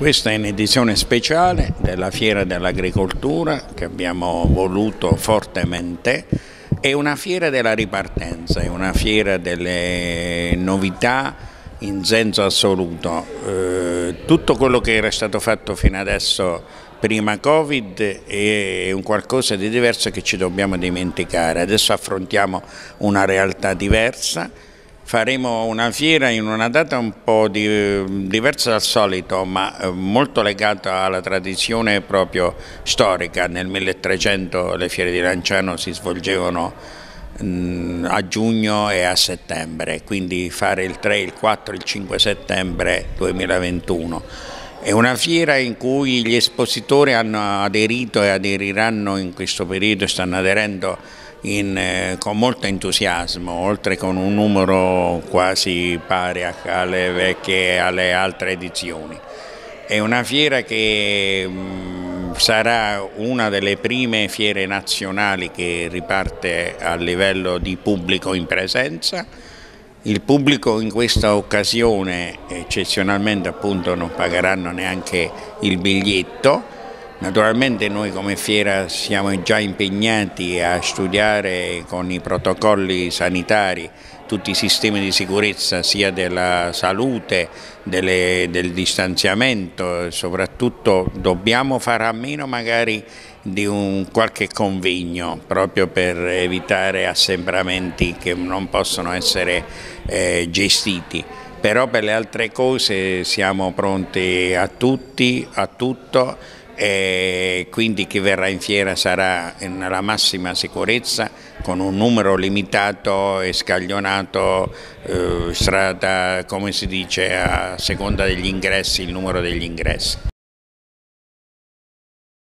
Questa è un'edizione speciale della Fiera dell'Agricoltura che abbiamo voluto fortemente. È una fiera della ripartenza, è una fiera delle novità in senso assoluto. Eh, tutto quello che era stato fatto fino adesso prima Covid è un qualcosa di diverso che ci dobbiamo dimenticare. Adesso affrontiamo una realtà diversa Faremo una fiera in una data un po' di, diversa dal solito, ma eh, molto legata alla tradizione proprio storica. Nel 1300 le fiere di Lanciano si svolgevano mm, a giugno e a settembre, quindi fare il 3, il 4, il 5 settembre 2021. È una fiera in cui gli espositori hanno aderito e aderiranno in questo periodo, stanno aderendo in, eh, con molto entusiasmo, oltre con un numero quasi pari alle vecchie e alle altre edizioni. È una fiera che mh, mm, sarà una delle prime fiere nazionali che riparte a livello di pubblico in presenza. Il pubblico in questa occasione eccezionalmente appunto non pagheranno neanche il biglietto, Naturalmente noi come Fiera siamo già impegnati a studiare con i protocolli sanitari tutti i sistemi di sicurezza sia della salute, delle, del distanziamento, soprattutto dobbiamo fare a meno magari di un qualche convegno proprio per evitare assembramenti che non possono essere eh, gestiti. Però per le altre cose siamo pronti a tutti, a tutto e quindi chi verrà in fiera sarà nella massima sicurezza con un numero limitato e scaglionato eh, strada come si dice a seconda degli ingressi il numero degli ingressi.